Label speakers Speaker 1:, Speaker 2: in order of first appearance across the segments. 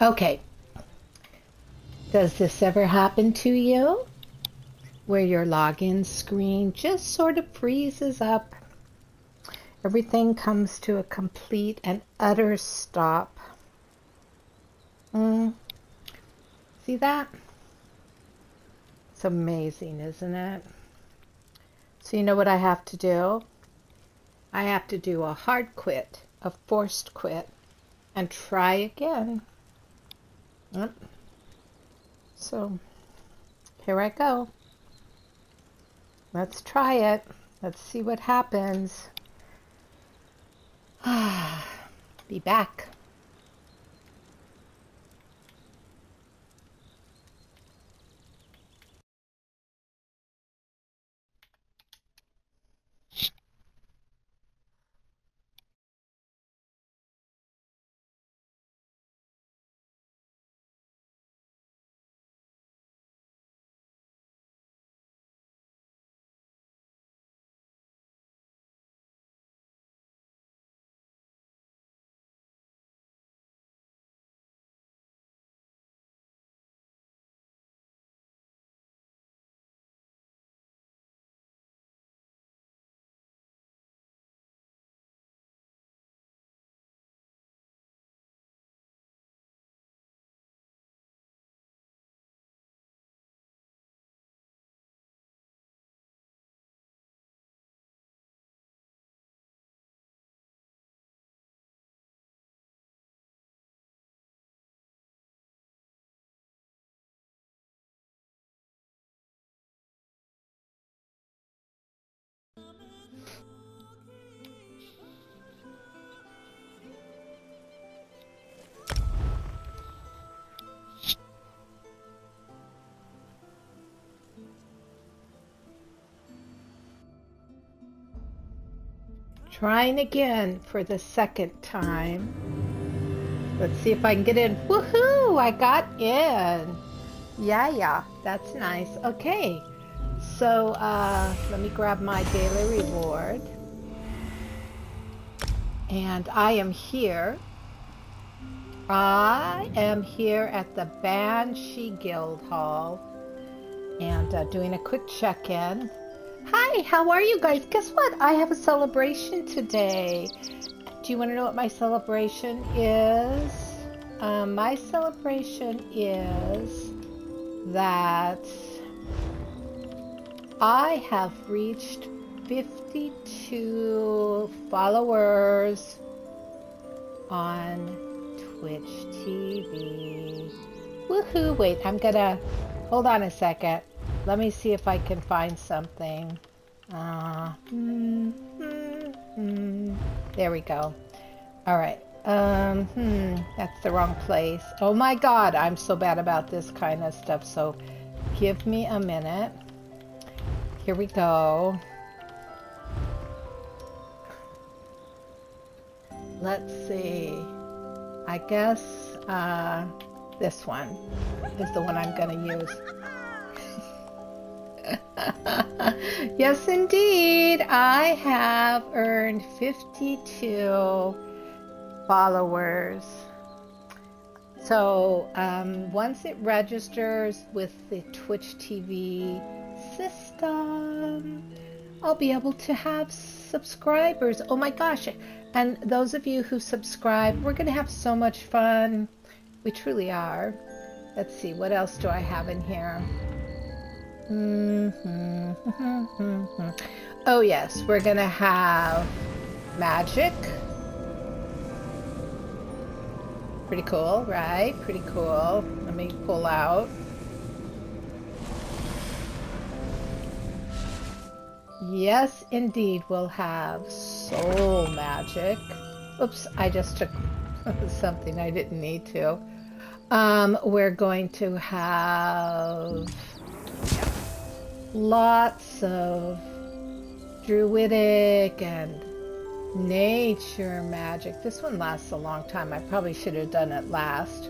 Speaker 1: Okay. Does this ever happen to you? Where your login screen just sort of freezes up. Everything comes to a complete and utter stop. Mm. See that? It's amazing, isn't it? So you know what I have to do? I have to do a hard quit, a forced quit, and try again. Yep. So here I go. Let's try it. Let's see what happens. Be back. Trying again for the second time. Let's see if I can get in. Woohoo! I got in. Yeah, yeah, that's nice. Okay, so uh, let me grab my daily reward. And I am here. I am here at the Banshee Guild Hall and uh, doing a quick check-in. Hi, how are you guys? Guess what? I have a celebration today. Do you want to know what my celebration is? Um, my celebration is that I have reached 52 followers on Twitch TV. Woohoo! Wait, I'm gonna hold on a second. Let me see if I can find something. Uh, mm, mm, mm. There we go. All right. Um, hmm, that's the wrong place. Oh my god, I'm so bad about this kind of stuff, so give me a minute. Here we go. Let's see. I guess uh, this one is the one I'm going to use. yes, indeed. I have earned 52 followers. So um, once it registers with the Twitch TV system, I'll be able to have subscribers. Oh my gosh. And those of you who subscribe, we're going to have so much fun. We truly are. Let's see, what else do I have in here? Mm-hmm. oh yes, we're gonna have magic. Pretty cool, right? Pretty cool. Let me pull out. Yes, indeed, we'll have soul magic. Oops, I just took something I didn't need to. Um, we're going to have lots of druidic and nature magic. This one lasts a long time. I probably should have done it last.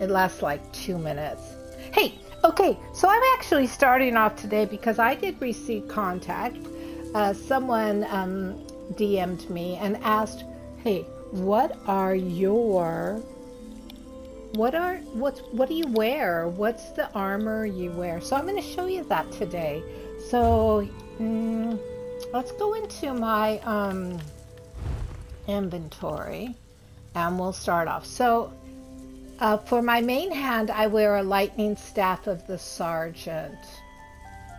Speaker 1: It lasts like two minutes. Hey, okay, so I'm actually starting off today because I did receive contact. Uh, someone um, DM'd me and asked, hey, what are your what are what's what do you wear? What's the armor you wear? So I'm going to show you that today. So mm, let's go into my um, inventory, and we'll start off. So uh, for my main hand, I wear a lightning staff of the sergeant,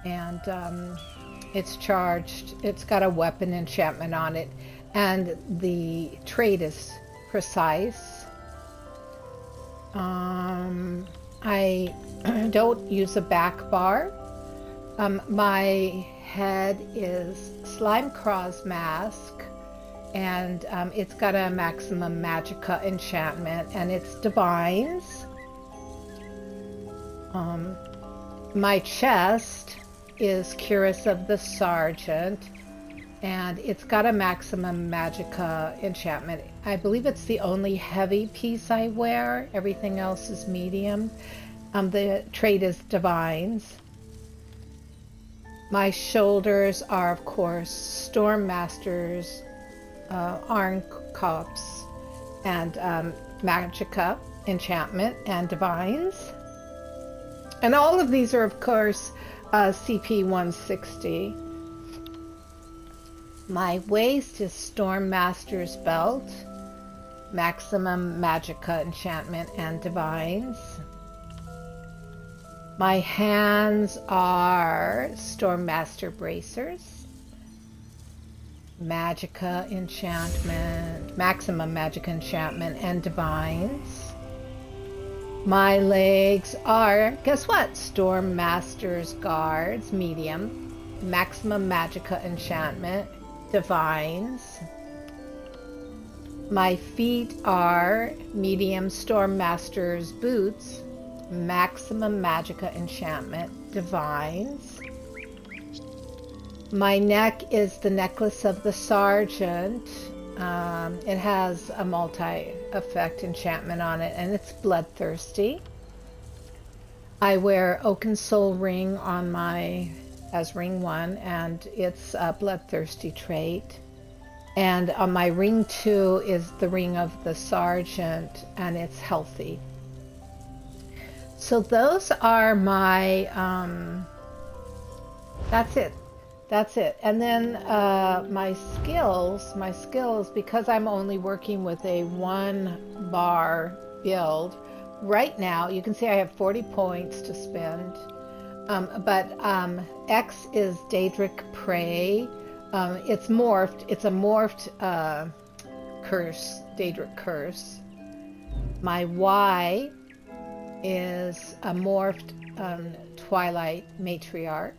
Speaker 1: and um, it's charged. It's got a weapon enchantment on it, and the trait is precise. Um, I don't use a back bar. Um, my head is Slime Craw's mask, and um, it's got a maximum magica enchantment, and it's divines. Um, my chest is Cuirass of the Sergeant, and it's got a maximum magica enchantment. I believe it's the only heavy piece I wear. Everything else is medium. Um, the trait is divines. My shoulders are, of course, Storm Masters, uh, Cups, and um, Magica Enchantment and Divines. And all of these are, of course, uh, CP 160. My waist is Storm Master's Belt, Maximum Magica Enchantment and Divines. My hands are Storm Stormmaster Bracers, Magica Enchantment, Maximum Magica Enchantment, and Divines. My legs are, guess what? Storm Master's Guards, Medium, Maximum Magica Enchantment, Divines. My feet are Medium Storm Master's Boots, Maximum Magica Enchantment, Divines. My neck is the Necklace of the Sergeant. Um, it has a multi-effect enchantment on it, and it's Bloodthirsty. I wear Oaken Soul Ring on my as ring one, and it's a Bloodthirsty trait. And on my ring two is the Ring of the Sergeant, and it's healthy. So those are my, um, that's it. That's it. And then uh, my skills, my skills, because I'm only working with a one bar build, right now you can see I have 40 points to spend. Um, but um, X is Daedric Prey. Um, it's morphed. It's a morphed uh, curse, Daedric Curse. My Y is a morphed um, Twilight Matriarch.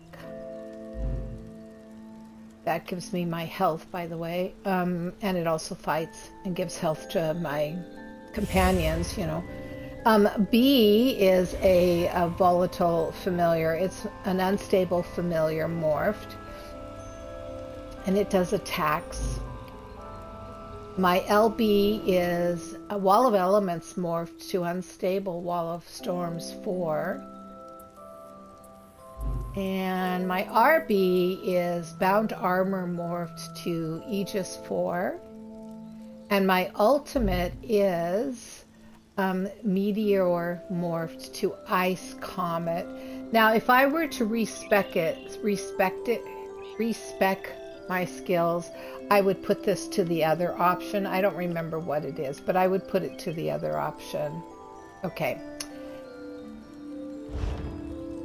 Speaker 1: That gives me my health, by the way. Um, and it also fights and gives health to my companions, you know. Um, B is a, a, volatile familiar. It's an unstable familiar morphed. And it does attacks. My LB is a Wall of Elements morphed to Unstable Wall of Storms 4. And my RB is Bound Armor morphed to Aegis 4. And my ultimate is um, Meteor morphed to Ice Comet. Now, if I were to respec it, respect it, respec my skills, I would put this to the other option. I don't remember what it is, but I would put it to the other option. Okay.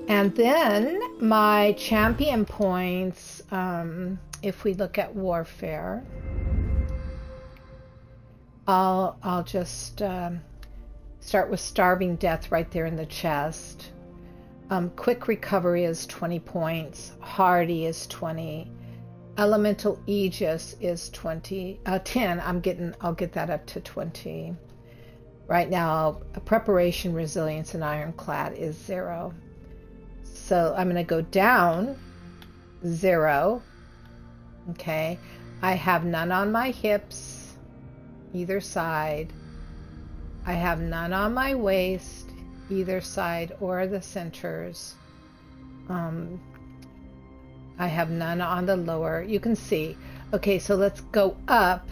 Speaker 1: And then my champion points, um, if we look at warfare, I'll, I'll just um, start with starving death right there in the chest. Um, quick recovery is 20 points. Hardy is 20 elemental aegis is 20 uh, 10 i'm getting i'll get that up to 20 right now preparation resilience and ironclad is zero. So i'm going to go down zero. Okay. I have none on my hips either side i have none on my waist either side or the centers um, I have none on the lower. You can see. Okay, so let's go up.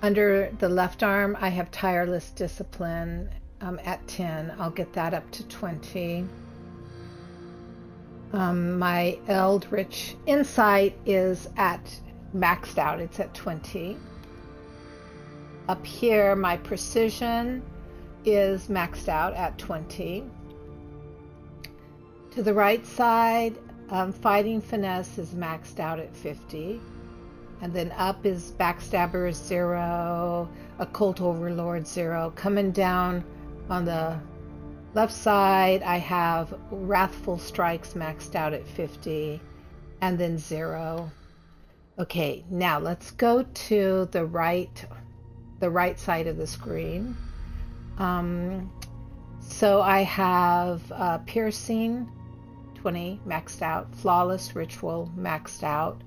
Speaker 1: Under the left arm, I have tireless discipline. um, at 10. I'll get that up to 20. Um, my Eldritch Insight is at maxed out, it's at 20. Up here, my Precision is maxed out at 20. To the right side, um, Fighting Finesse is maxed out at 50. And then up is Backstabber is 0, Occult Overlord 0. Coming down on the left side, I have Wrathful Strikes maxed out at 50 and then 0. Okay, now let's go to the right the right side of the screen. Um, so I have uh, Piercing 20 maxed out, Flawless Ritual maxed out,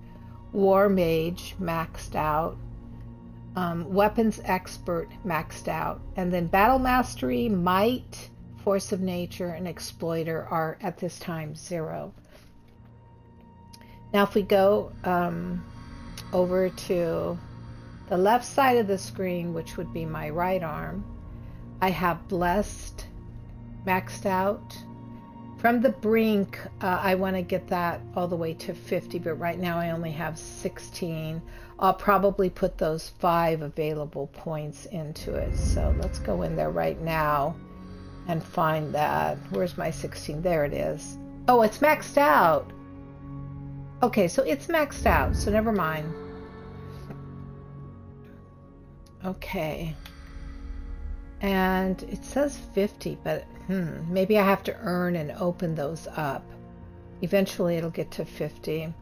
Speaker 1: War Mage maxed out, um, Weapons Expert maxed out, and then Battle Mastery, Might, Force of Nature, and Exploiter are at this time zero. Now, if we go um, over to the left side of the screen, which would be my right arm, I have Blessed maxed out. From the brink, uh, I want to get that all the way to 50, but right now I only have 16. I'll probably put those five available points into it. So let's go in there right now and find that. Where's my 16? There it is. Oh, it's maxed out. Okay, so it's maxed out, so never mind. Okay. And it says 50, but hmm, maybe I have to earn and open those up. Eventually it'll get to 50.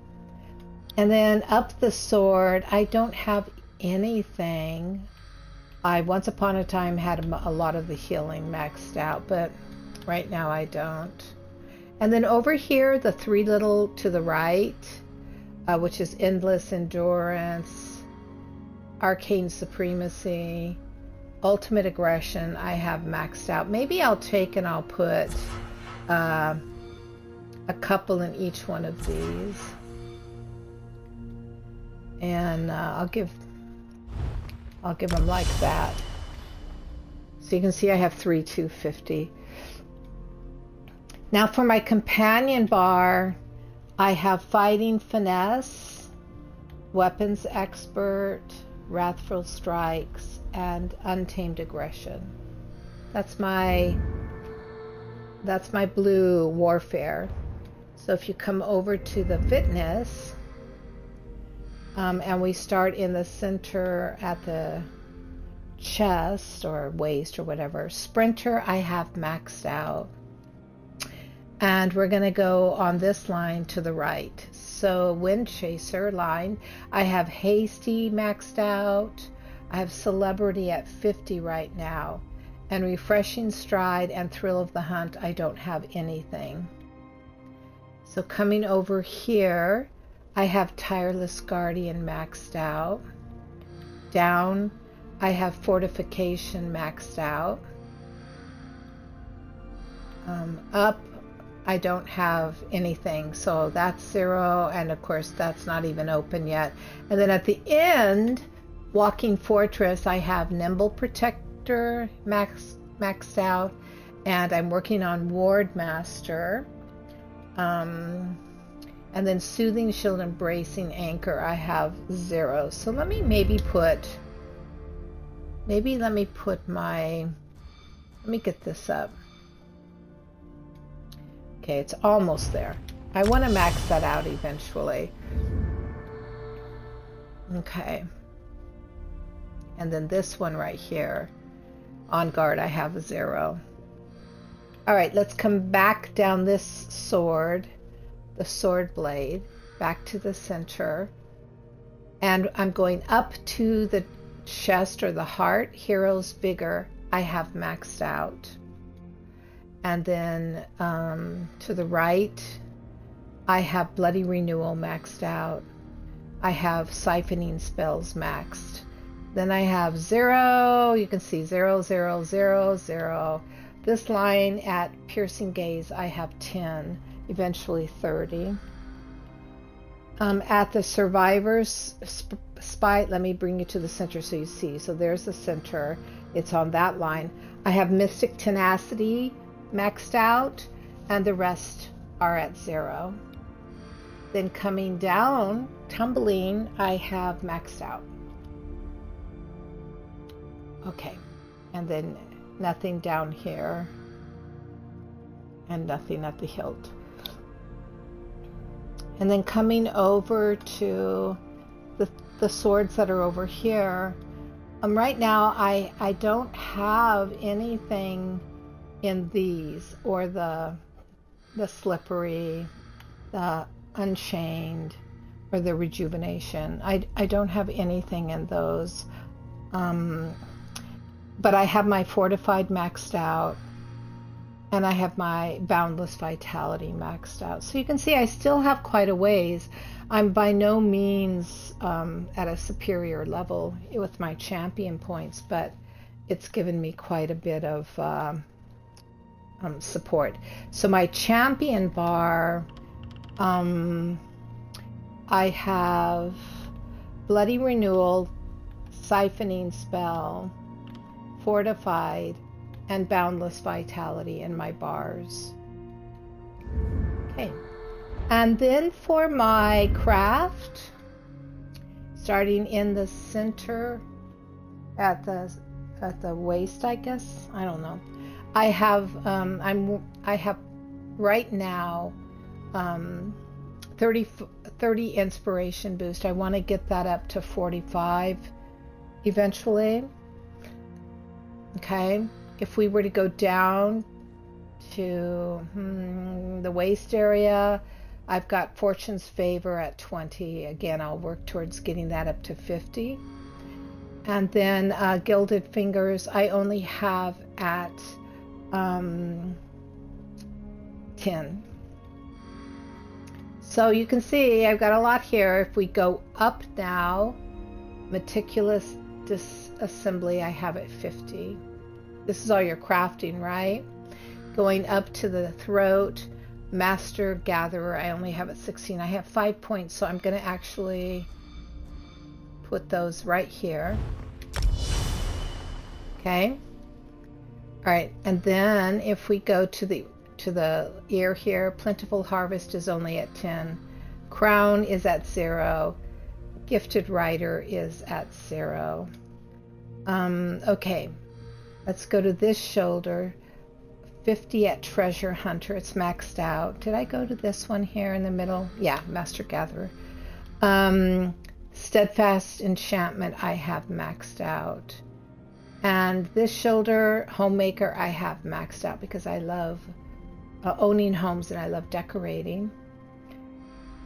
Speaker 1: And then up the sword, I don't have anything. I once upon a time had a lot of the healing maxed out, but right now I don't. And then over here, the three little to the right, uh, which is Endless Endurance, Arcane Supremacy, Ultimate Aggression, I have maxed out. Maybe I'll take and I'll put uh, a couple in each one of these. And uh, I'll give I'll give them like that. So you can see I have three 250 now for my companion bar I have fighting finesse weapons expert wrathful strikes and untamed aggression that's my that's my blue warfare so if you come over to the fitness um, and we start in the center at the chest or waist or whatever. Sprinter, I have maxed out. And we're going to go on this line to the right. So Wind Chaser line, I have Hasty maxed out. I have Celerity at 50 right now. And Refreshing Stride and Thrill of the Hunt, I don't have anything. So coming over here, I have Tireless Guardian maxed out. Down, I have Fortification maxed out. Um, up, I don't have anything, so that's zero, and of course that's not even open yet. And then at the end, Walking Fortress, I have Nimble Protector max, maxed out, and I'm working on Ward Master. Um, and then soothing shield and bracing anchor I have zero so let me maybe put maybe let me put my let me get this up okay it's almost there I want to max that out eventually okay and then this one right here on guard I have a zero all right let's come back down this sword the sword blade back to the center. And I'm going up to the chest or the heart. Hero's Vigor, I have maxed out. And then um, to the right, I have Bloody Renewal maxed out. I have Siphoning Spells maxed. Then I have zero. You can see zero, zero, zero, zero. This line at Piercing Gaze, I have 10 eventually 30. Um, at the survivors spite, let me bring you to the center so you see. So there's the center. It's on that line. I have Mystic Tenacity maxed out, and the rest are at zero. Then coming down, tumbling, I have maxed out. Okay, and then nothing down here, and nothing at the hilt. And then coming over to the, the swords that are over here, um, right now I, I don't have anything in these or the the slippery, the unchained, or the rejuvenation. I, I don't have anything in those. Um, but I have my fortified maxed out and I have my boundless vitality maxed out. So you can see I still have quite a ways. I'm by no means um, at a superior level with my champion points, but it's given me quite a bit of uh, um, support. So my champion bar, um, I have Bloody Renewal, Siphoning Spell, Fortified, and Boundless Vitality in my bars. Okay. And then for my craft, starting in the center at the at the waist, I guess. I don't know. I have um, I'm I have right now um, 30 30 inspiration boost. I want to get that up to 45 eventually. Okay, if we were to go down to hmm, the waist area, I've got Fortune's Favor at 20. Again, I'll work towards getting that up to 50. And then uh, Gilded Fingers, I only have at um, 10. So you can see I've got a lot here. If we go up now, Meticulous Disassembly, I have at 50. This is all your crafting, right? Going up to the throat, Master Gatherer, I only have at 16. I have five points, so I'm going to actually put those right here. Okay. All right, and then if we go to the to the ear here, Plentiful Harvest is only at 10. Crown is at zero. Gifted Rider is at zero. Um, okay, let's go to this shoulder. 50 at Treasure Hunter. It's maxed out. Did I go to this one here in the middle? Yeah, Master Gatherer. Um, Steadfast Enchantment I have maxed out. And this shoulder, Homemaker, I have maxed out because I love uh, owning homes and I love decorating.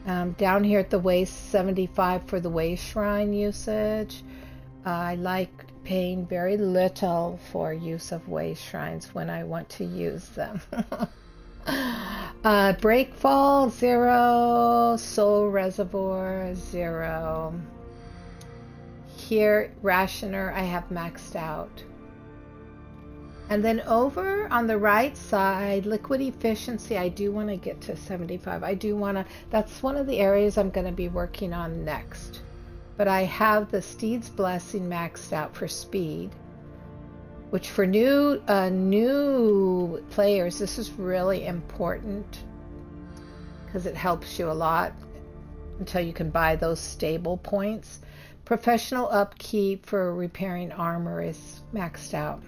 Speaker 1: Um, down here at the waist, 75 for the waist shrine usage. Uh, I like paying very little for use of way shrines when I want to use them. uh, Breakfall, zero. Soul Reservoir, zero. Here, Rationer, I have maxed out. And then over on the right side, liquid efficiency, I do want to get to 75. I do want to, that's one of the areas I'm going to be working on next but I have the Steed's Blessing maxed out for speed, which for new uh, new players, this is really important because it helps you a lot until you can buy those stable points. Professional upkeep for repairing armor is maxed out.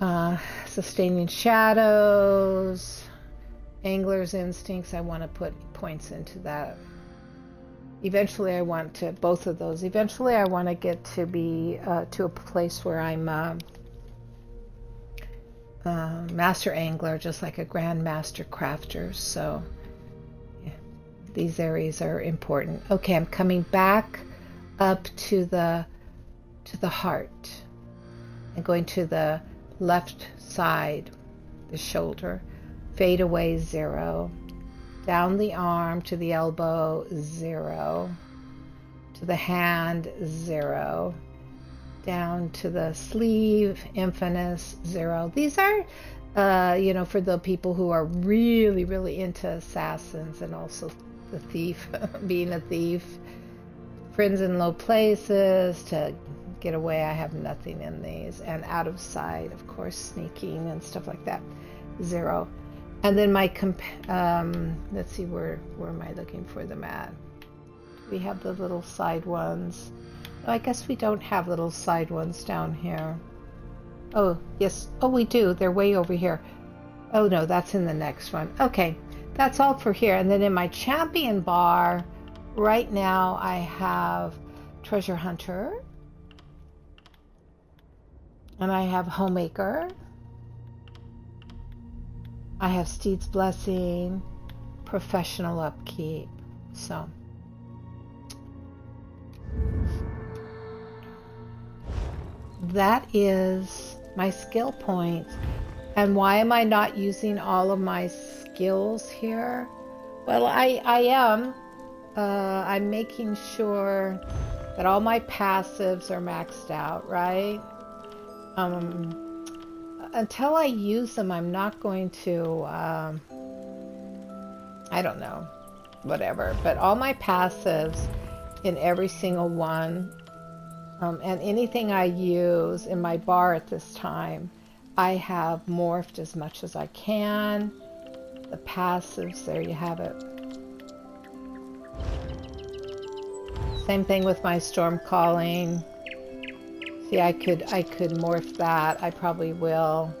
Speaker 1: Uh, sustaining shadows, angler's instincts, I want to put points into that eventually I want to both of those. Eventually I want to get to be uh, to a place where I'm uh, uh, master angler, just like a grandmaster crafter. So these areas are important. Okay, I'm coming back up to the to the heart and going to the left side, the shoulder. Fade away zero down the arm to the elbow, zero. To the hand, zero. Down to the sleeve, infinite, zero. These are, uh, you know, for the people who are really, really into assassins and also the thief, being a thief. Friends in low places, to get away, I have nothing in these. And out of sight, of course, sneaking and stuff like that, zero. And then my comp um, let's see where where am I looking for them at? We have the little side ones. Oh, I guess we don't have little side ones down here. Oh yes, oh we do. They're way over here. Oh no, that's in the next one. Okay, that's all for here. And then in my champion bar, right now I have Treasure Hunter. And I have Homemaker. I have Steed's Blessing, Professional Upkeep. So. That is my skill points. And why am I not using all of my skills here? Well, I, I am. Uh, I'm making sure that all my passives are maxed out, right? Um, until I use them, I'm not going to, um, I don't know, whatever. But all my passives in every single one, um, and anything I use in my bar at this time, I have morphed as much as I can. The passives, there you have it. Same thing with my storm calling. See, I could I could morph that. I probably will.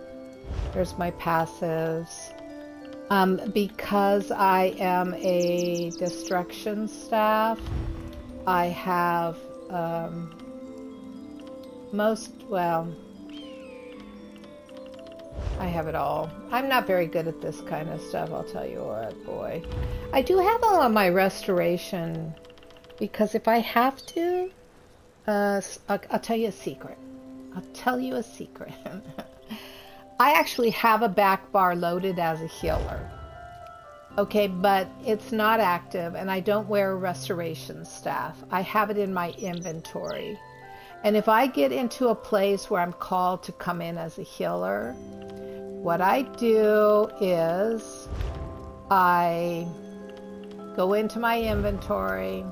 Speaker 1: There's my passives. Um, because I am a destruction staff, I have um, most, well, I have it all. I'm not very good at this kind of stuff, I'll tell you what, boy. I do have all of my restoration because if I have to, uh, I'll, I'll tell you a secret. I'll tell you a secret. I actually have a back bar loaded as a healer. Okay, but it's not active and I don't wear restoration staff. I have it in my inventory. And if I get into a place where I'm called to come in as a healer, what I do is I go into my inventory,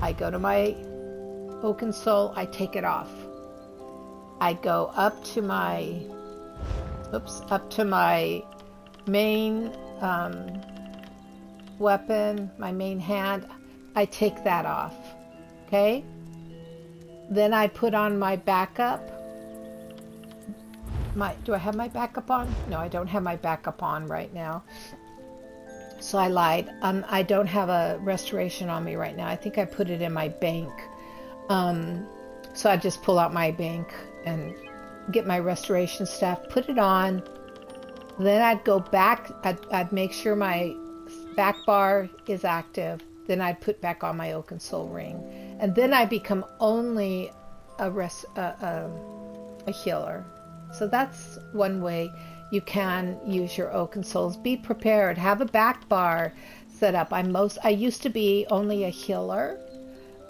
Speaker 1: I go to my Oaken Soul, I take it off. I go up to my, oops, up to my main um, weapon, my main hand, I take that off, okay? Then I put on my backup my do I have my backup on? No, I don't have my backup on right now. So I lied. Um, I don't have a restoration on me right now. I think I put it in my bank. Um, so I just pull out my bank and get my restoration staff, put it on. Then I'd go back. I'd, I'd make sure my back bar is active. Then I'd put back on my Oaken Soul ring, and then I become only a a, healer. So that's one way you can use your Oaken Souls. Be prepared. Have a back bar set up. I'm most. I used to be only a healer,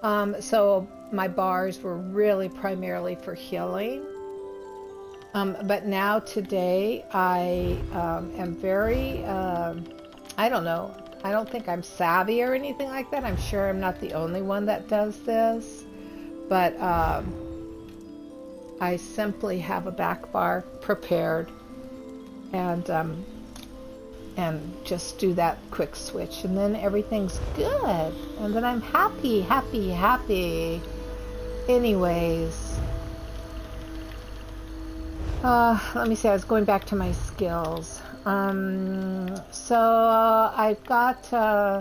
Speaker 1: um, so my bars were really primarily for healing. Um, but now today I um, am very. Uh, I don't know. I don't think I'm savvy or anything like that. I'm sure I'm not the only one that does this, but. Um, I simply have a back bar prepared and um, and just do that quick switch and then everything's good and then I'm happy happy happy anyways uh, let me see I was going back to my skills um, so uh, I've got uh,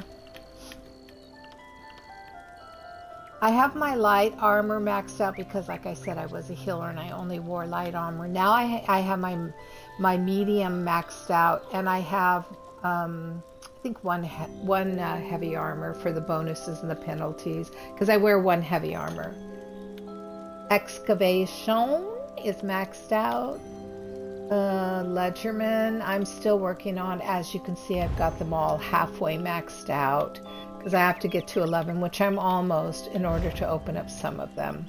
Speaker 1: I have my light armor maxed out because, like I said, I was a healer and I only wore light armor. Now I, I have my my medium maxed out, and I have um, I think one he one uh, heavy armor for the bonuses and the penalties because I wear one heavy armor. Excavation is maxed out. Uh, Legerdemain, I'm still working on. As you can see, I've got them all halfway maxed out because I have to get to 11, which I'm almost, in order to open up some of them.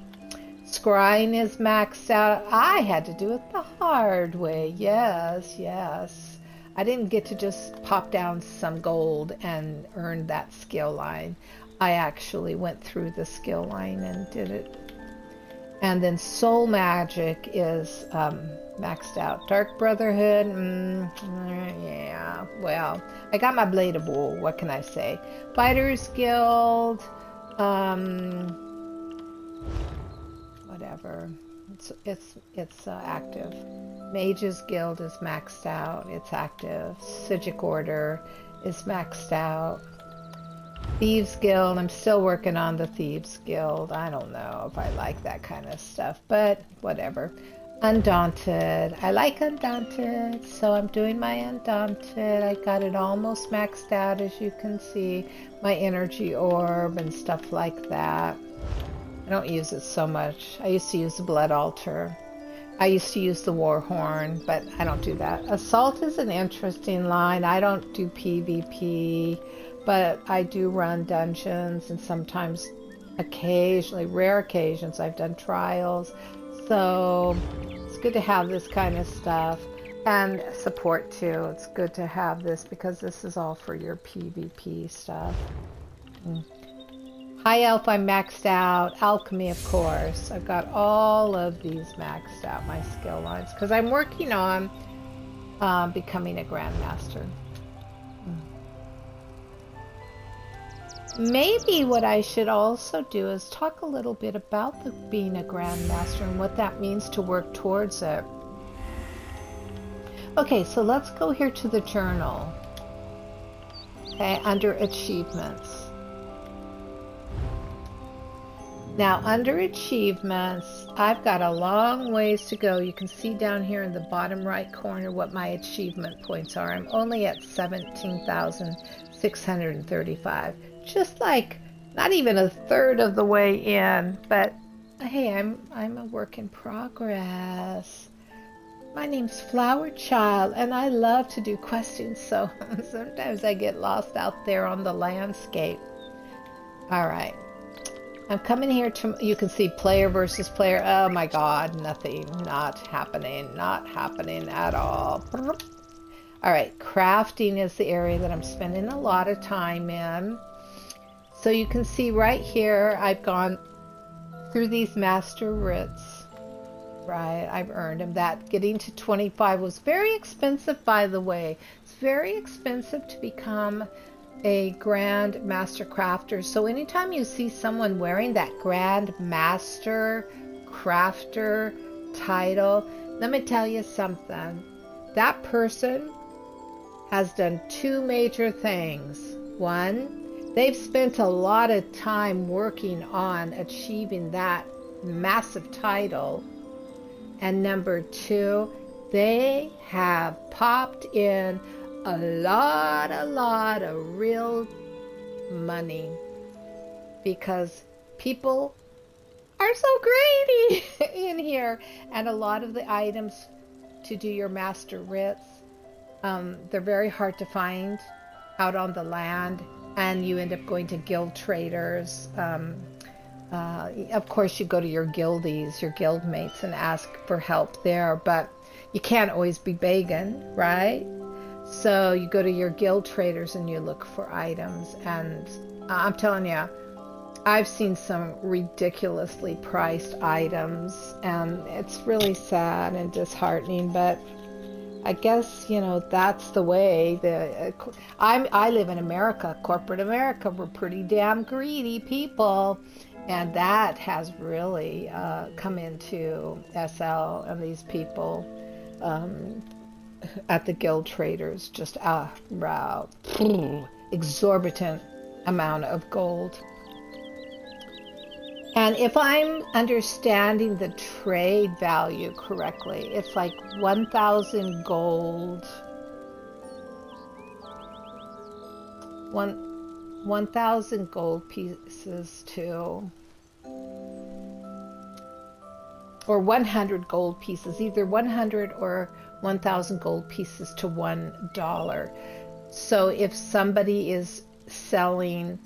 Speaker 1: Scrying is maxed out. I had to do it the hard way. Yes, yes. I didn't get to just pop down some gold and earn that skill line. I actually went through the skill line and did it. And then Soul Magic is um, maxed out. Dark Brotherhood, mm, yeah, well, I got my Blade of Woe, what can I say? Fighters Guild, um, whatever. It's, it's, it's uh, active. Mages Guild is maxed out, it's active. Psijic Order is maxed out. Thieves Guild, I'm still working on the Thieves Guild. I don't know if I like that kind of stuff, but whatever. Undaunted. I like Undaunted, so I'm doing my Undaunted. I got it almost maxed out, as you can see. My energy orb and stuff like that. I don't use it so much. I used to use the Blood Altar. I used to use the War Horn, but I don't do that. Assault is an interesting line. I don't do PvP, but I do run dungeons and sometimes, occasionally, rare occasions, I've done trials. So it's good to have this kind of stuff and support too. It's good to have this because this is all for your PvP stuff. Mm. High Elf, I'm maxed out. Alchemy, of course. I've got all of these maxed out, my skill lines, because I'm working on um, becoming a Grandmaster. Maybe what I should also do is talk a little bit about the, being a Grandmaster and what that means to work towards it. Okay, so let's go here to the journal. Okay, under achievements. Now, under achievements, I've got a long ways to go. You can see down here in the bottom right corner what my achievement points are. I'm only at 17,635 just like not even a third of the way in, but hey, I'm I'm a work in progress. My name's Flower Child, and I love to do questing, so sometimes I get lost out there on the landscape. All right. I'm coming here to, you can see player versus player. Oh my god, nothing, not happening, not happening at all. All right, crafting is the area that I'm spending a lot of time in. So you can see right here, I've gone through these master writs. Right, I've earned them. That getting to 25 was very expensive, by the way. It's very expensive to become a grand master crafter. So anytime you see someone wearing that grand master crafter title, let me tell you something. That person has done two major things. One, They've spent a lot of time working on achieving that massive title. And number two, they have popped in a lot, a lot of real money because people are so greedy in here. And a lot of the items to do your master writs, um, they're very hard to find out on the land and you end up going to guild traders. Um, uh, of course, you go to your guildies, your guild mates, and ask for help there, but you can't always be begging, right? So you go to your guild traders and you look for items. And I'm telling you, I've seen some ridiculously priced items, and it's really sad and disheartening, but I guess you know that's the way. The uh, I I live in America, corporate America. We're pretty damn greedy people, and that has really uh, come into SL and these people um, at the guild traders. Just ah, wow, exorbitant amount of gold. And if I'm understanding the trade value correctly, it's like 1,000 gold, one, 1,000 gold pieces to, or 100 gold pieces, either 100 or 1,000 gold pieces to $1. So if somebody is selling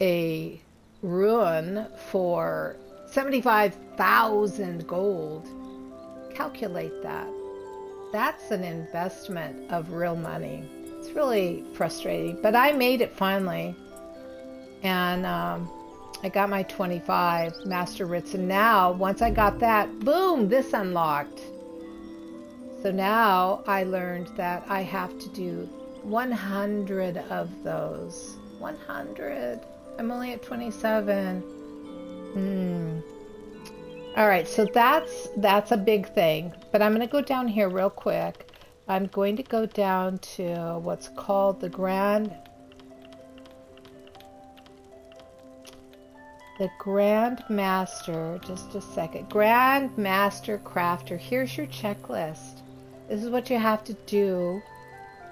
Speaker 1: a rune for 75,000 gold. Calculate that. That's an investment of real money. It's really frustrating, but I made it finally. And um, I got my 25 Master Writs, and now once I got that, boom, this unlocked. So now I learned that I have to do 100 of those. 100. I'm only at 27. Hmm. All right, so that's that's a big thing. But I'm going to go down here real quick. I'm going to go down to what's called the Grand the Grand Master, just a second. Grand Master Crafter. Here's your checklist. This is what you have to do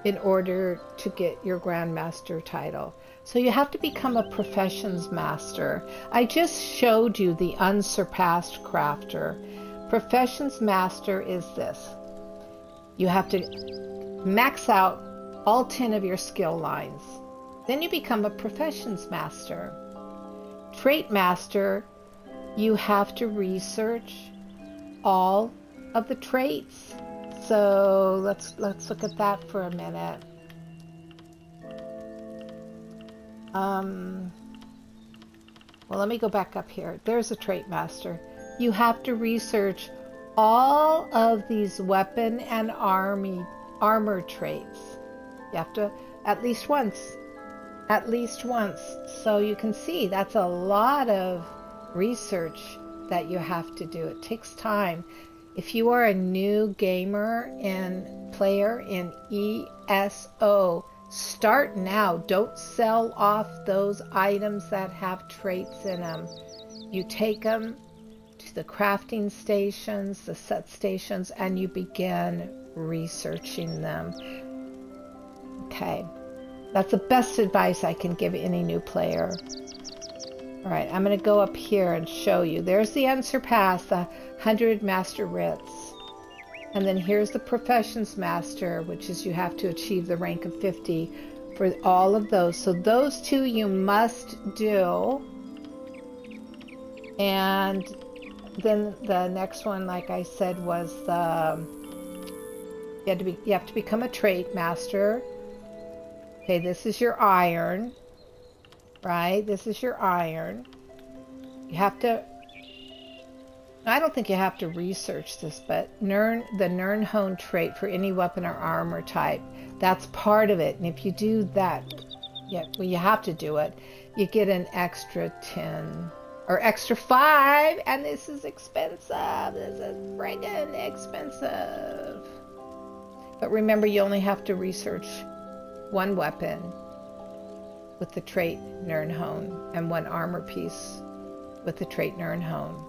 Speaker 1: in order to get your Grand Master title. So you have to become a professions master. I just showed you the unsurpassed crafter. Professions master is this. You have to max out all 10 of your skill lines. Then you become a professions master. Trait master, you have to research all of the traits. So let's let's look at that for a minute. Um, well, let me go back up here. There's a trait master. You have to research all of these weapon and army armor traits. You have to at least once. At least once. So you can see that's a lot of research that you have to do. It takes time. If you are a new gamer and player in ESO, Start now. Don't sell off those items that have traits in them. You take them to the crafting stations, the set stations, and you begin researching them. Okay. That's the best advice I can give any new player. All right, I'm going to go up here and show you. There's the unsurpassed, the 100 Master Writs. And then here's the professions master, which is you have to achieve the rank of 50 for all of those. So those two you must do. And then the next one, like I said, was the you have to be you have to become a trait master. Okay, this is your iron, right? This is your iron. You have to I don't think you have to research this, but Nern, the Nirnhone trait for any weapon or armor type, that's part of it. And if you do that, yeah, well, you have to do it, you get an extra 10 or extra 5. And this is expensive. This is friggin' expensive. But remember, you only have to research one weapon with the trait Nirnhone and one armor piece with the trait Nirnhone.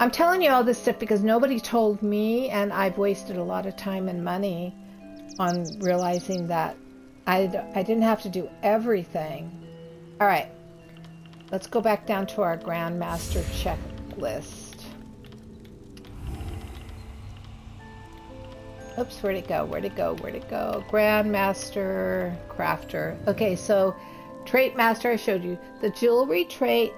Speaker 1: I'm telling you all this stuff because nobody told me, and I've wasted a lot of time and money on realizing that I, I didn't have to do everything. All right, let's go back down to our Grandmaster checklist. Oops, where'd it go? Where'd it go? Where'd it go? Grandmaster Crafter. Okay, so Trait Master, I showed you. The jewelry trait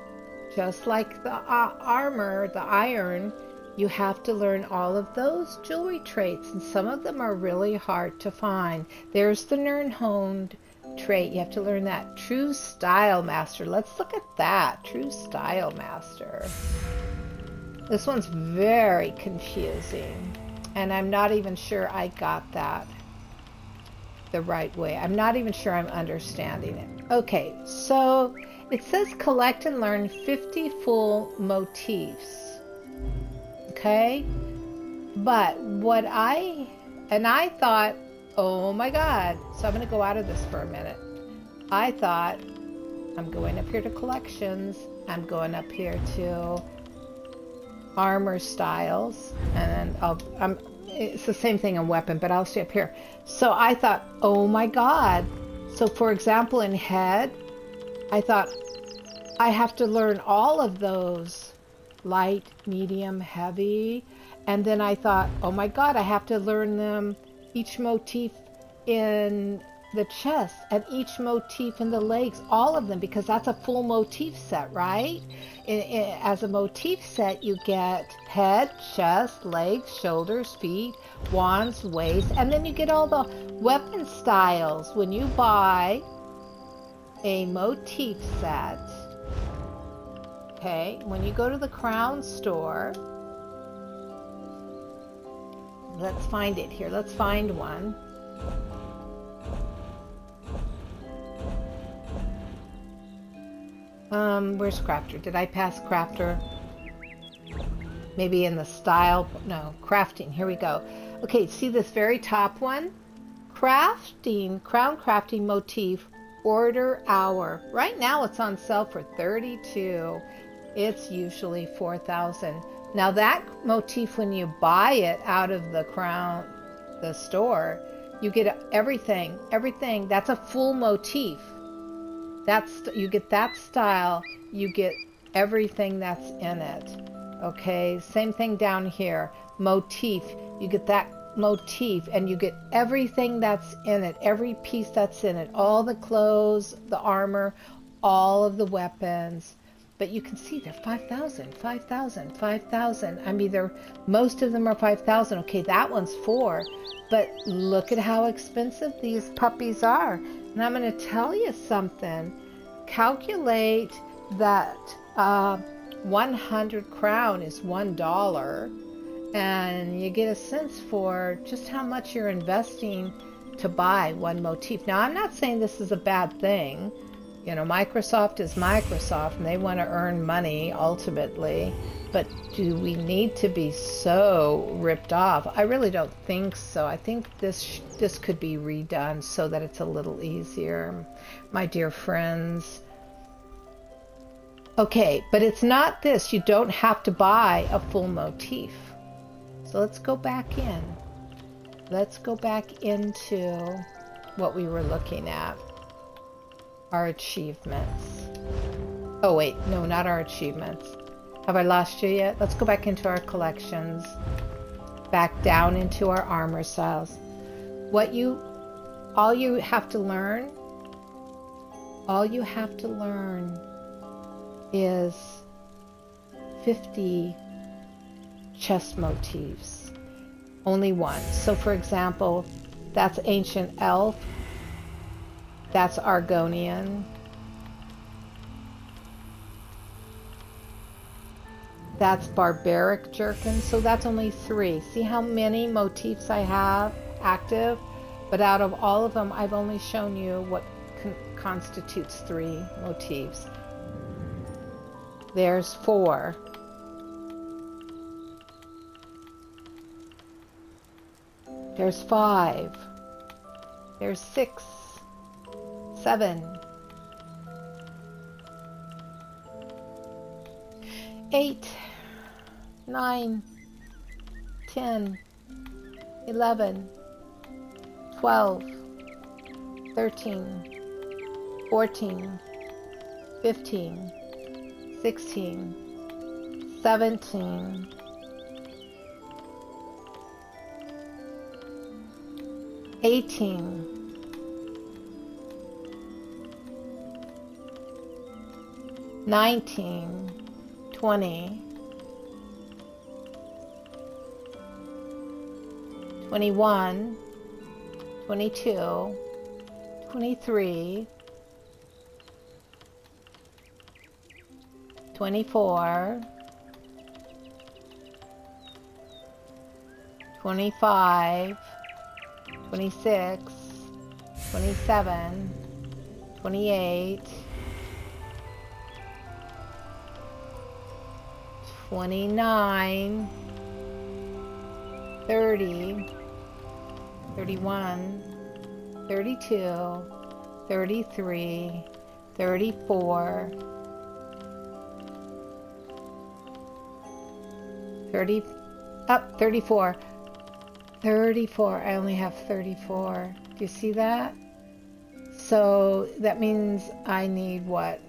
Speaker 1: just like the uh, armor, the iron, you have to learn all of those jewelry traits, and some of them are really hard to find. There's the Nirnhone trait. You have to learn that. True Style Master. Let's look at that. True Style Master. This one's very confusing, and I'm not even sure I got that the right way. I'm not even sure I'm understanding it. Okay, so it says collect and learn 50 full motifs. Okay? But what I, and I thought, oh my God. So I'm going to go out of this for a minute. I thought, I'm going up here to collections. I'm going up here to armor styles. And I'll, I'm, it's the same thing in weapon, but I'll stay up here. So I thought, oh my God. So for example, in head, I thought, I have to learn all of those light, medium, heavy. And then I thought, oh my God, I have to learn them, each motif in the chest and each motif in the legs, all of them, because that's a full motif set, right? As a motif set, you get head, chest, legs, shoulders, feet, wands, waist, and then you get all the weapon styles. When you buy a motif set. Okay, when you go to the crown store, let's find it here. Let's find one. Um, where's Crafter? Did I pass Crafter? Maybe in the style, no, crafting, here we go. Okay, see this very top one? Crafting, crown crafting motif, order hour. Right now it's on sale for 32. It's usually 4,000. Now that motif, when you buy it out of the crown, the store, you get everything, everything. That's a full motif. That's you get that style. You get everything that's in it. Okay, same thing down here. Motif. You get that motif and you get everything that's in it, every piece that's in it, all the clothes, the armor, all of the weapons. But you can see they're 5,000, 5,000, 5,000. I mean, they're, most of them are 5,000. Okay, that one's four. But look at how expensive these puppies are. And I'm going to tell you something. Calculate that uh, 100 crown is $1 and you get a sense for just how much you're investing to buy one motif. Now, I'm not saying this is a bad thing. You know, Microsoft is Microsoft and they want to earn money ultimately. But do we need to be so ripped off? I really don't think so. I think this this could be redone so that it's a little easier. My dear friends, Okay, but it's not this. You don't have to buy a full motif. So let's go back in. Let's go back into what we were looking at. Our achievements. Oh wait, no, not our achievements. Have I lost you yet? Let's go back into our collections. Back down into our armor styles. What you, all you have to learn, all you have to learn is 50 chest motifs. Only one. So for example, that's Ancient Elf. That's Argonian. That's Barbaric Jerkin. So that's only three. See how many motifs I have active? But out of all of them, I've only shown you what con constitutes three motifs. There's four. There's five. There's six. Seven. Eight. Nine. Ten. Eleven. Twelve. Thirteen. Fourteen. Fifteen. 16, 17, 18, 19, 20, 21, 22, 23, 24, 25, 26, 27, 28, 29, 30, 31, 32, 33, 34, 30, up 34. 34. I only have 34. Do you see that? So that means I need what?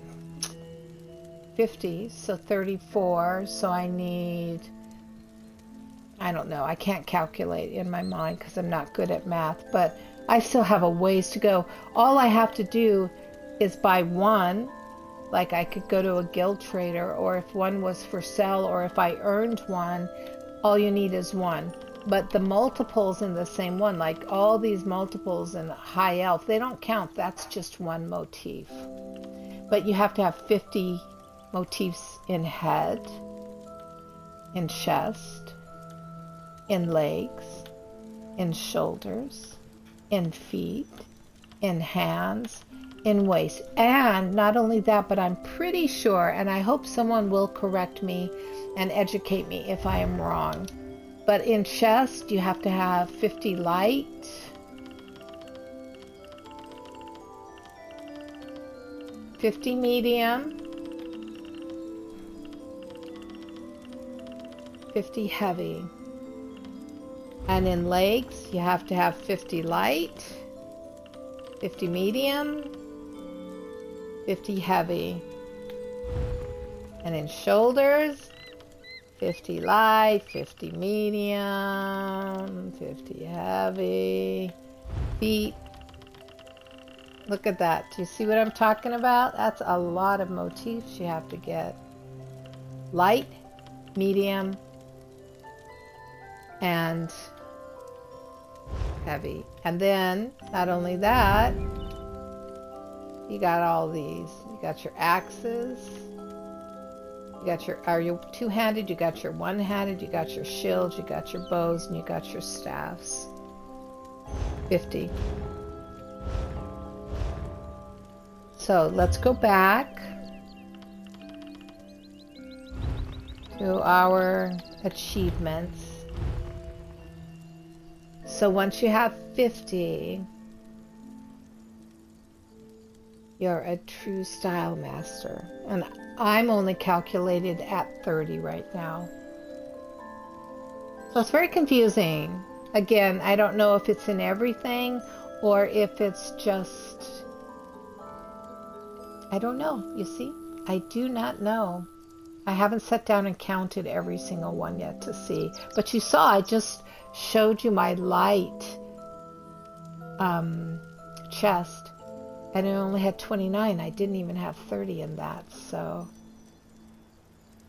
Speaker 1: 50. So 34. So I need, I don't know. I can't calculate in my mind because I'm not good at math. But I still have a ways to go. All I have to do is buy one like I could go to a guild trader, or if one was for sale, or if I earned one, all you need is one. But the multiples in the same one, like all these multiples in high elf, they don't count. That's just one motif. But you have to have 50 motifs in head, in chest, in legs, in shoulders, in feet, in hands, in waist. And not only that, but I'm pretty sure, and I hope someone will correct me and educate me if I am wrong. But in chest, you have to have 50 light, Fifty medium, fifty heavy. And in legs, you have to have 50 light, 50 medium, 50 heavy. And in shoulders, 50 light, 50 medium, 50 heavy. Feet. Look at that. Do you see what I'm talking about? That's a lot of motifs you have to get. Light, medium, and heavy. And then, not only that, you got all these. You got your axes. You got your, are you two-handed? You got your one-handed. You got your shields. You got your bows. And you got your staffs. 50. So let's go back to our achievements. So once you have 50, you're a true style master. And I'm only calculated at 30 right now. So it's very confusing. Again, I don't know if it's in everything or if it's just... I don't know, you see? I do not know. I haven't sat down and counted every single one yet to see. But you saw, I just showed you my light um, chest, and I only had 29. I didn't even have 30 in that, so...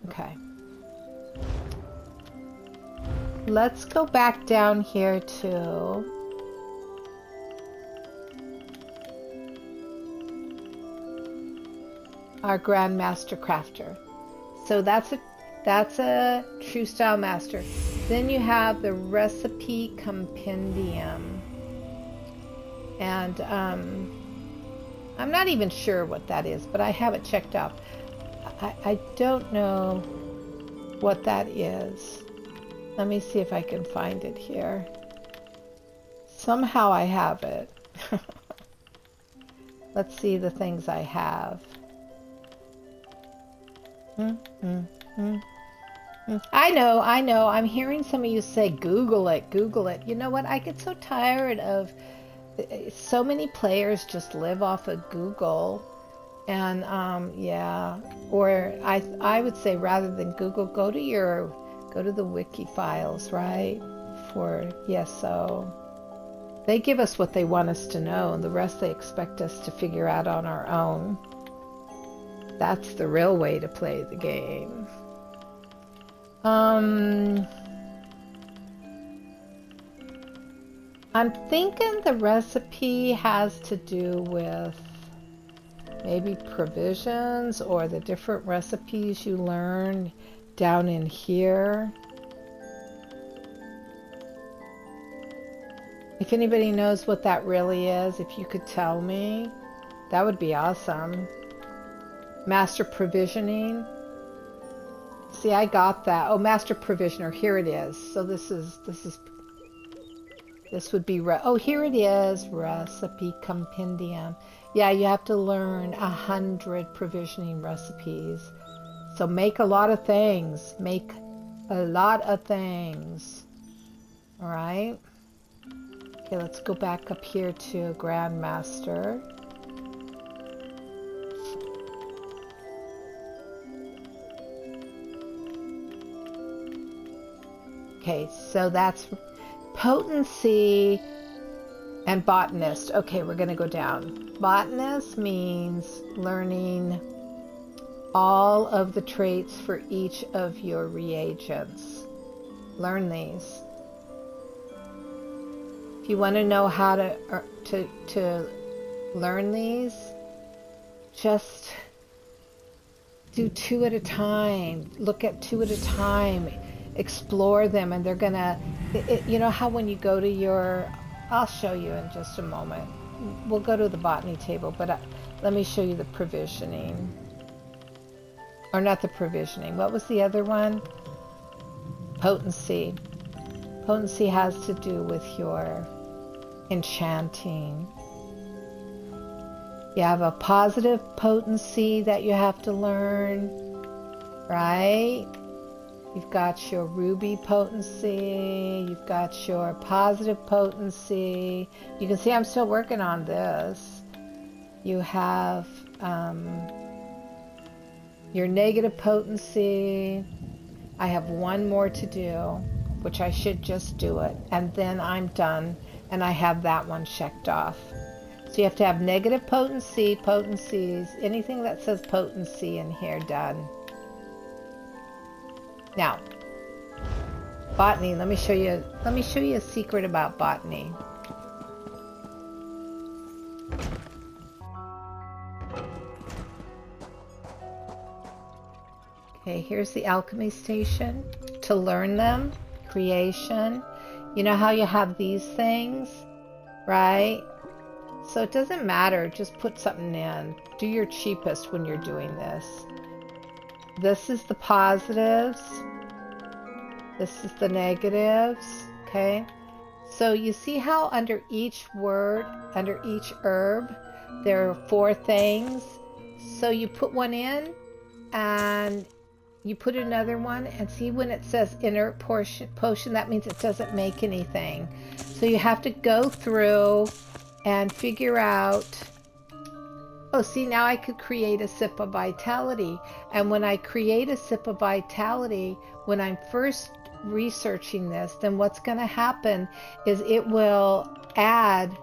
Speaker 1: Okay. Let's go back down here to... our Grandmaster Crafter. So that's a that's a true style master. Then you have the recipe compendium. And um, I'm not even sure what that is, but I have it checked out. I, I don't know what that is. Let me see if I can find it here. Somehow I have it. Let's see the things I have. Mm, mm, mm. I know, I know. I'm hearing some of you say, Google it, Google it. You know what? I get so tired of so many players just live off of Google. And um, yeah, or I, I would say rather than Google, go to your, go to the wiki files, right? For yes, so They give us what they want us to know, and the rest they expect us to figure out on our own. That's the real way to play the game. Um, I'm thinking the recipe has to do with maybe provisions or the different recipes you learn down in here. If anybody knows what that really is, if you could tell me, that would be awesome. Master provisioning. See, I got that. Oh, master provisioner. Here it is. So this is, this is, this would be, re- oh, here it is. Recipe compendium. Yeah, you have to learn a hundred provisioning recipes. So make a lot of things. Make a lot of things. All right. Okay, let's go back up here to Grandmaster. Okay, so that's potency and botanist. Okay, we're going to go down. Botanist means learning all of the traits for each of your reagents. Learn these. If you want to know how to er, to to learn these, just do two at a time. Look at two at a time. Explore them, and they're gonna. It, it, you know how when you go to your, I'll show you in just a moment. We'll go to the botany table, but I, uh, let me show you the provisioning. Or not the provisioning. What was the other one? Potency. Potency has to do with your enchanting. You have a positive potency that you have to learn, right? You've got your ruby potency. You've got your positive potency. You can see I'm still working on this. You have um, your negative potency. I have one more to do, which I should just do it. And then I'm done. And I have that one checked off. So you have to have negative potency, potencies, anything that says potency in here done. Now, botany, let me show you let me show you a secret about botany. Okay, here's the alchemy station to learn them, creation. You know how you have these things, right? So it doesn't matter, just put something in. Do your cheapest when you're doing this. This is the positives. This is the negatives, okay? So you see how under each word, under each herb, there are four things. So you put one in and you put another one and see when it says inert portion, potion, that means it doesn't make anything. So you have to go through and figure out oh see now I could create a sip of vitality. And when I create a sip of vitality when I'm first researching this then what's going to happen is it will add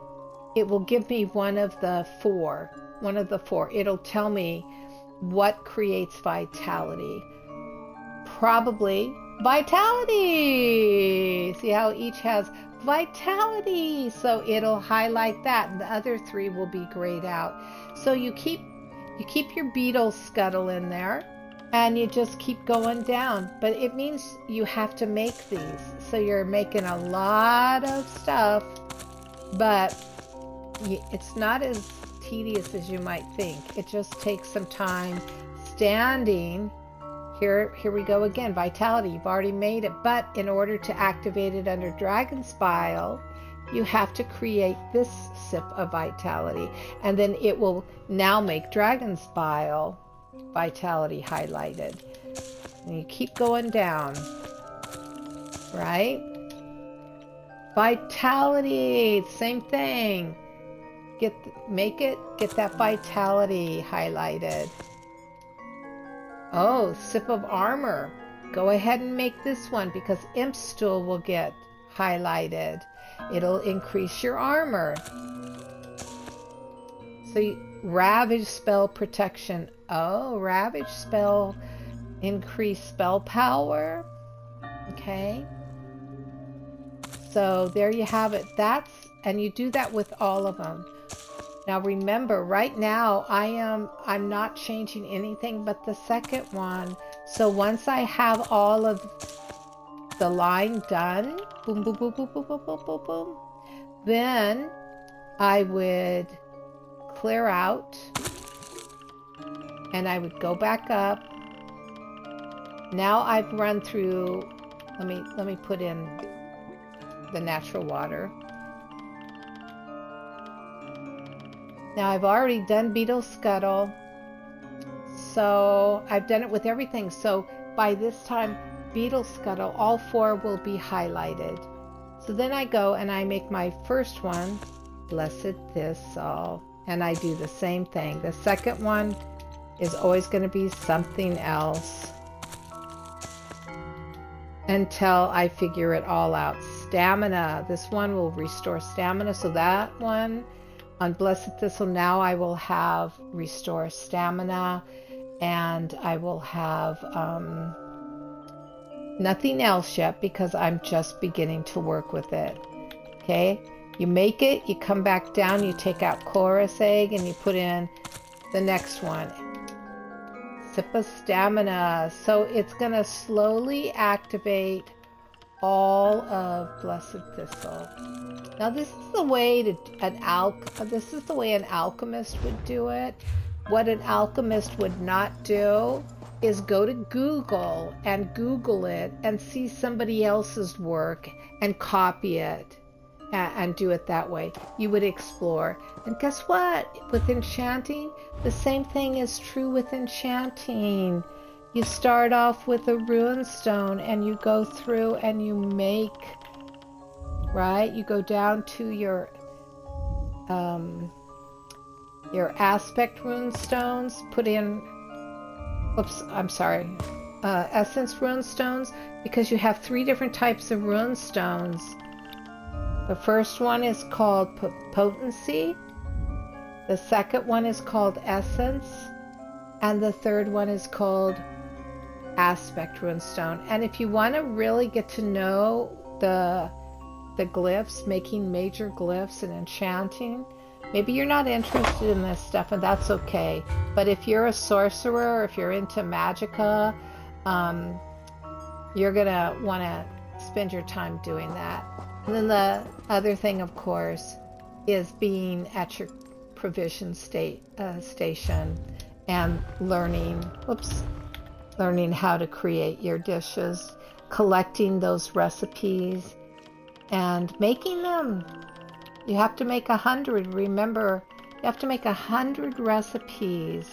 Speaker 1: it will give me one of the four one of the four. It'll tell me what creates vitality. Probably vitality. See how each has vitality. So it'll highlight that and the other three will be grayed out. So you keep you keep your beetle scuttle in there and you just keep going down. But it means you have to make these. So you're making a lot of stuff, but it's not as tedious as you might think. It just takes some time standing here, here we go again. Vitality, you've already made it. But in order to activate it under Dragon's Bile, you have to create this sip of vitality. And then it will now make Dragon's Bile vitality highlighted. And you keep going down. Right? Vitality, same thing. Get make it get that vitality highlighted. Oh, sip of armor. Go ahead and make this one because imp stool will get highlighted. It'll increase your armor. So ravage spell protection. Oh, ravage spell increase spell power. Okay. So there you have it. That's and you do that with all of them. Now remember, right now I am I'm not changing anything but the second one. So once I have all of the line done, boom, boom, boom, boom, boom, boom, boom, boom, boom, then I would clear out and I would go back up. Now I've run through, let me, let me put in the natural water. Now I've already done Beetle Scuttle. So I've done it with everything. So by this time, Beetle Scuttle, all four will be highlighted. So then I go and I make my first one, Blessed Thistle. And I do the same thing. The second one is always going to be something else until I figure it all out. Stamina. This one will restore stamina. So that one on Blessed Thistle now I will have Restore Stamina and I will have um, nothing else yet because I'm just beginning to work with it. Okay, You make it, you come back down, you take out Chaurus egg, and you put in the next one. Sip of stamina. So it's going to slowly activate all of Blessed Thistle. Now this is the way to an al this is the way an alchemist would do it. What an alchemist would not do is go to Google and Google it and see somebody else's work and copy it and do it that way. You would explore. And guess what? With enchanting, the same thing is true with enchanting. You start off with a rune stone and you go through and you make, right? You go down to your um, your aspect rune stones, put in, oops, I'm sorry, uh, essence rune stones, because you have three different types of rune stones. The first one is called potency. The second one is called essence. And the third one is called aspect runestone. And if you want to really get to know the the glyphs, making major glyphs and enchanting, maybe you're not interested in this stuff and that's okay. But if you're a sorcerer, if you're into magicka, um, you're gonna want to spend your time doing that. And then the other thing, of course, is being at your provision state uh, station and learning, whoops, learning how to create your dishes, collecting those recipes, and making them. You have to make a hundred. Remember, you have to make a hundred recipes.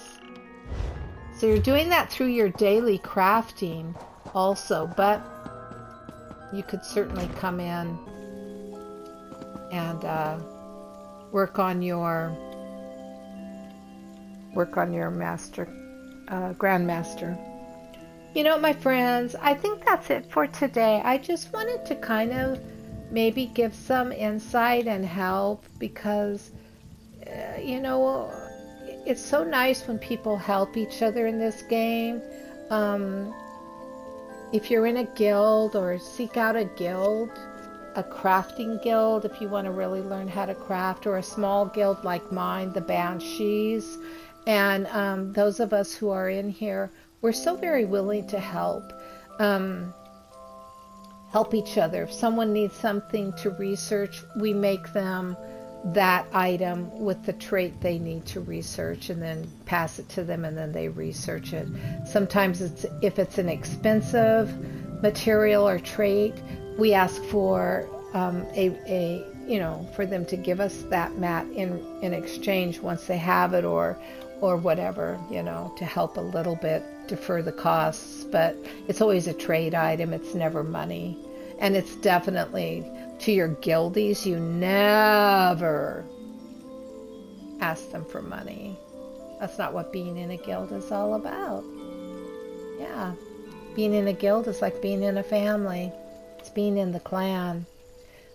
Speaker 1: So you're doing that through your daily crafting also, but you could certainly come in and uh, work on your work on your master uh, grandmaster you know my friends i think that's it for today i just wanted to kind of maybe give some insight and help because uh, you know it's so nice when people help each other in this game um, if you're in a guild or seek out a guild a crafting guild if you want to really learn how to craft, or a small guild like mine, the Banshees. And um, those of us who are in here, we're so very willing to help. Um, help each other. If someone needs something to research, we make them that item with the trait they need to research and then pass it to them and then they research it. Sometimes it's if it's an expensive material or trait, we ask for um, a, a, you know, for them to give us that mat in in exchange once they have it, or or whatever, you know, to help a little bit defer the costs. But it's always a trade item. It's never money, and it's definitely to your guildies. You never ask them for money. That's not what being in a guild is all about. Yeah. Being in a guild is like being in a family It's being in the clan.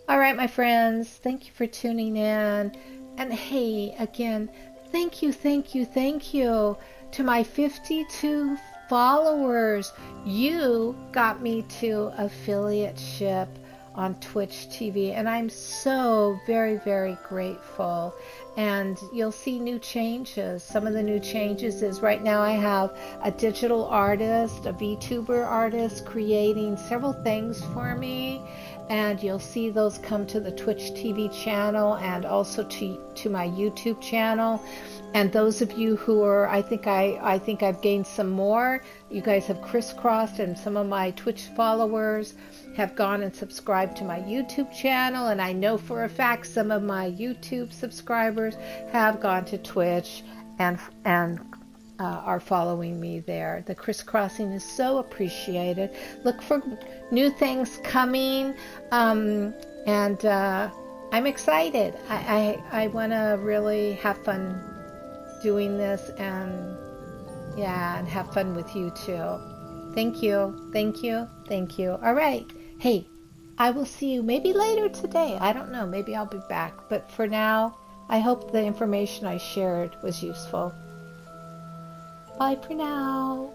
Speaker 1: All right, my friends, thank you for tuning in. And hey, again, thank you, thank you, thank you to my 52 followers. You got me to affiliate ship on Twitch TV, and I'm so very, very grateful. And you'll see new changes. Some of the new changes is right now I have a digital artist, a VTuber artist creating several things for me. And you'll see those come to the Twitch TV channel and also to, to my YouTube channel. And those of you who are, I think I, I think I've gained some more. You guys have crisscrossed, and some of my Twitch followers have gone and subscribed to my YouTube channel, and I know for a fact some of my YouTube subscribers have gone to Twitch and and uh, are following me there. The crisscrossing is so appreciated. Look for new things coming, um, and uh, I'm excited. I I, I want to really have fun doing this, and yeah, and have fun with you too. Thank you. Thank you. Thank you. All right. Hey, I will see you maybe later today. I don't know. Maybe I'll be back. But for now, I hope the information I shared was useful. Bye for now.